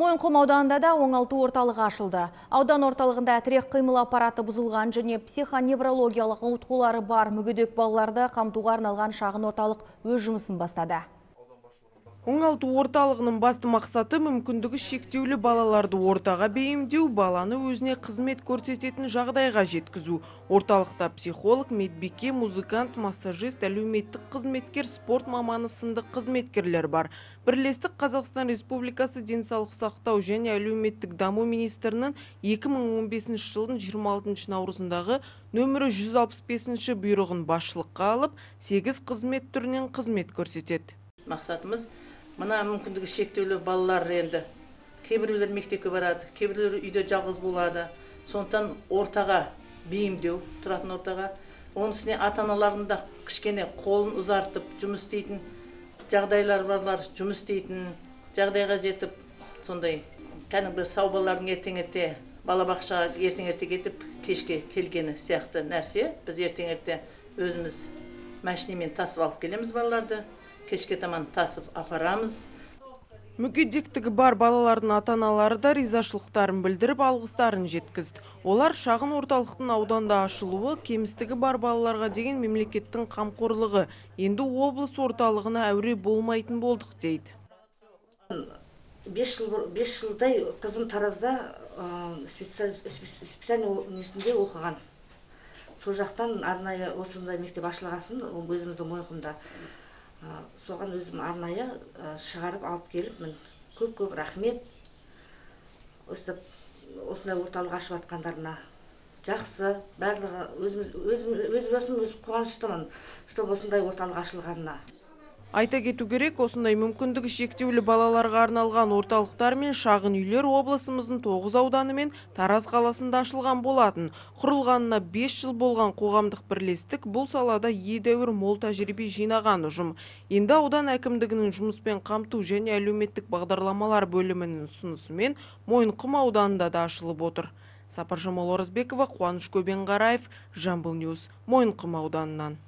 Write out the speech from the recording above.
Мойынқұм ауданында да оңалту орталығы ашылды. Аудан орталығында тірек қимыл аппараты бұзылған және психоневрологиялық ауытқулары бар мүгедек балаларды қамтуға арналған шағын орталық өз жұмысын бастады. Оңалту орталығының басты мақсаты мүмкіндігі шектеулі балаларды ортаға бейімдеу, баланы өзіне қызмет көрсететін жағдайға жеткізу. Орталықта психолог, медбике, музыкант, массажист, әлеуметтік қызметкер, спорт маманы сынды қызметкерлер бар. Бірлестік Қазақстан Республикасы денсаулық сақтау және әлеуметтік даму министрінің 2015 жылдың 26 наурызындағы нөмірі 165 бұйрығын басшылыққа алып, 8 қызмет түрінен қызмет көрсетеді. Мақсатымыз мына мүмкіндігі шектеулі балалар енді. Кейбіреулер мектепке барады кейбіреулер үйде жалғыз болады. Сондықтан ортаға бейімдеу тұратын ортаға. Оның үстіне ата аналардың да кішкене қолын ұзартып жұмыс істейтін жағдайлар барлар жұмыс істейтін жағдайға жетіп сондай кәдімгі сау балалардың ертең ерте балабақшаға ертең ерте кетіп кешке келгені сияқты нәрсе. Біз ертең ерте өзіміз машинамен тасып алып келеміз балаларды. Кешке таман тасып апарамыз. Мүгедектігі бар балалардың ата аналары да ризашылықтарын білдіріп алғыстарын жеткізді. Олар шағын орталықтың ауданда ашылуы кемістігі бар балаларға деген мемлекеттің қамқорлығы. Енді облыс орталығына әуре болмайтын болдық дейді. Бес жыл бес жылдай қызым таразда специальный несінде оқыған. Сол жақтан арнайы осындай мектеп ашылғасын өзіміздің мойынқұмда соған өзім арнайы шығарып алып келіп мін көп көп рахмет. Өстіп осындай орталық ашып жатқандарына жақсы. Барлығы өзіміз өзім өз басым өз қуаныштымын чтобы осындай орталық ашылғанына. Айта кету керек, осындай мүмкіндігі шектеулі балаларға арналған орталықтар мен шағын үйлер облысымыздың тоғыз ауданы мен Тараз қаласында ашылған болатын. Құрылғанына 5 жыл болған қоғамдық бірлестік бұл салада едәуір мол тәжірибе жинаған ұжым. Енді аудан әкімдігінің жұмыспен қамту және әлеуметтік бағдарламалар бөлімінің ұсынысымен Мойынқұм ауданында да ашылып отыр. Сапар Жамал Оразбекова, Қуаныш Көбенғараев, Жамбыл Ньюс, Мойынқұм ауданынан.